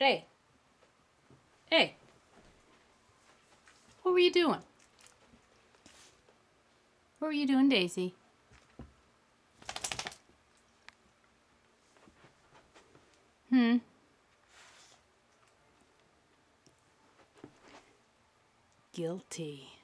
Hey. Hey. What were you doing? What were you doing, Daisy? Hmm. Guilty.